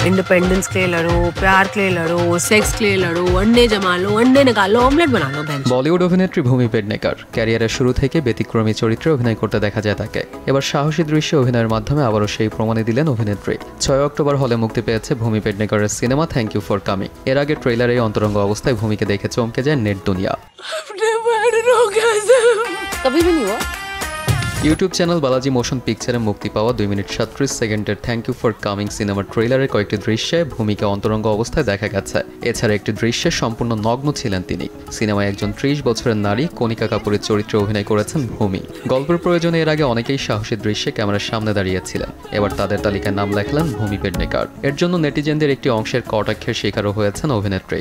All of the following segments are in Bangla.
इंडिपेंडेंस के लिए लड़ो प्यार के लिए लड़ो सेक्स के लिए लड़ो अंडे जमा लो अंडे निकालो ऑमलेट बना लो बहन বলিউড অভিনেত্রী ভূমি পেডনেকার ক্যারিয়ারের শুরু থেকে ব্যতিক্রমী চরিত্রে অভিনয় করতে দেখা যায় তাকে এবার সাহসী দৃশ্যে অভিনয়ের মাধ্যমে আবারও সেই প্রমাণে দিলেন অভিনেত্রী ছয় অক্টোবর হলে মুক্তি পেয়েছে ভূমি পেডনেকারের cinema thank you for coming এর আগে ট্রেলারে এই অন্তরঙ্গ অবস্থায় ভূমিকে দেখে চমকে যায় নেট দুনিয়া कभी भी नहीं हुआ ইউটিউব চ্যানেল বালাজি মোশন পিকচারে মুক্তি পাওয়া দুই মিনিট সাতত্রিশ সেকেন্ডের থ্যাংক ইউ ফর কামিং সিনেমার ট্রেলারের কয়েকটি দৃশ্যে ভূমিকা অন্তরঙ্গ অবস্থায় দেখা গেছে। এছাড়া একটি দৃশ্যে সম্পূর্ণ নগ্ন ছিলেন তিনি। সিনেমায় একজন ত্রিশ বছরের নারী কণিকা কাপুরের চরিত্রে অভিনয় করেছেন ভূমি। গল্পের প্রয়োজনে এর আগে অনেকেই সাহসী দৃশ্যে ক্যামেরার সামনে দাঁড়িয়েছিলেন। এবার তাদের তালিকায় নাম লেখলেন ভূমি পেডনেকার। এর জন্য নেটিজেনদের একটি অংশের কটাক্ষের শিকারও হয়েছেন অভিনেত্রী।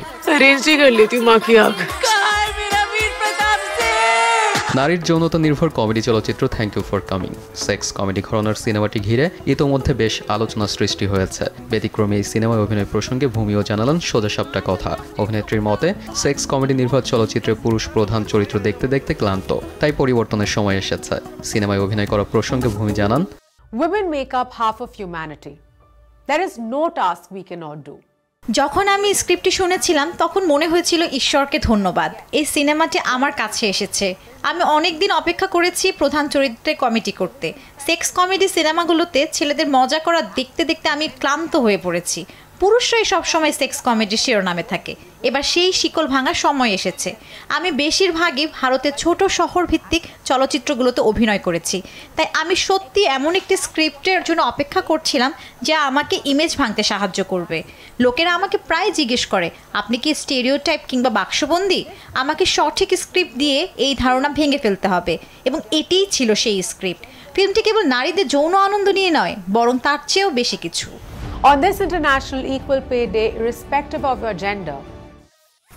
নারীর যৌনতা নির্ভর কমেডি চলচ্চিত্র thank you for coming sex, comedy ঘরানার সিনেমাটি ঘিরে ইতোমধ্যে বেশ আলোচনা সৃষ্টি হয়েছে ব্যতিক্রমে এই সিনেমায় অভিনয় প্রসঙ্গে ভূমিও জানালেন সোজাসাপটা কথা অভিনেত্রীর মতে, সেক্স, কমেডি নির্ভর চলচ্চিত্রে পুরুষ প্রধান চরিত্র দেখতে দেখতে ক্লান্ত, তাই পরিবর্তনের সময় এসেছে সিনেমায় অভিনয় করা প্রসঙ্গে ভূমি জানান, Women make up half of humanity. There is no task we cannot do. যখন আমি স্ক্রিপ্টটি শুনেছিলাম, তখন মনে হয়েছিল, ঈশ্বরকে ধন্যবাদ। এই সিনেমাটি আমার কাছে এসেছে। আমি অনেক দিন অপেক্ষা করেছি প্রধান চরিত্রে কমেডি করতে। সেক্স কমেডি সিনেমাগুলোতে ছেলেদের মজা করা দেখতে দেখতে আমি ক্লান্ত হয়ে পড়েছি। পুরুষরাই সবসময় সেক্স কমেডি শিরোনামে থাকে। এবার সেই শিকল ভাঙার সময় এসেছে। আমি বেশিরভাগই ভারতের ছোট শহর ভিত্তিক চলচ্চিত্রগুলোতে অভিনয় করেছি। তাই আমি সত্যি এমন একটি স্ক্রিপ্টের জন্য অপেক্ষা করছিলাম যা আমাকে ইমেজ ভাঙতে সাহায্য করবে। লোকেরা আমাকে প্রায় জিজ্ঞেস করে, আপনি কি স্টেরিওটাইপ কিংবা বাক্সবন্দি? আমাকে সঠিক স্ক্রিপ্ট দিয়ে এই ধারণা ভেঙে ফেলতে হবে। এবং এটিই ছিল সেই স্ক্রিপ্ট ফিল্মটি কেবল নারীদের যৌন আনন্দ নিয়ে নয়, বরং তার চেয়েও বেশি কিছু। On this International Equal Pay Day, irrespective of your gender,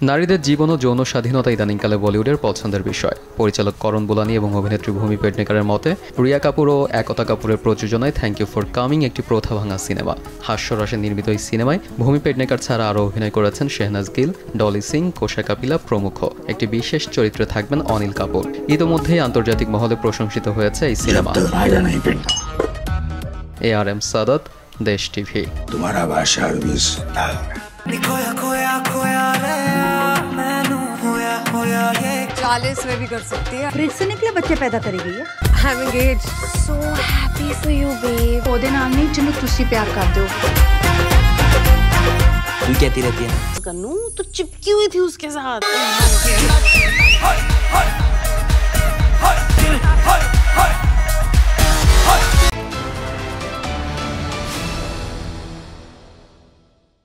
নারীদের জীবন ও যৌন স্বাধীনতা ইদানিংকালে বলিউডের পছন্দের বিষয়। পরিচালক করণ বোলানি এবং অভিনেত্রী ভূমি পেটনেকারের মতে রিয়া কাপুর ও একতা কাপুরের প্রযোজনায় থ্যাংক ইউ ফর কামিং একটি প্রথা ভাঙা সিনেমা। হাস্যরসে নির্মিত এই সিনেমায় ভূমি পেটনেকার ছাড়া আরও অভিনয় করেছেন শেহনাজ গিল ডলি সিং কোষা কাপিলা প্রমুখ। একটি বিশেষ চরিত্রে থাকবেন অনিল কাপুর। ইতোমধ্যেই আন্তর্জাতিক মহলে প্রশংসিত হয়েছে এই cinema. A R M Sadat Desh TV तुम्हारा भाषा चालीस में भी कर सकती है। फ्रिज से निकले बच्चे पैदा करेगी तू कहती रहती है कन्नू तो चिपकी हुई थी उसके साथ। हाय हाय हाय हाय हाय।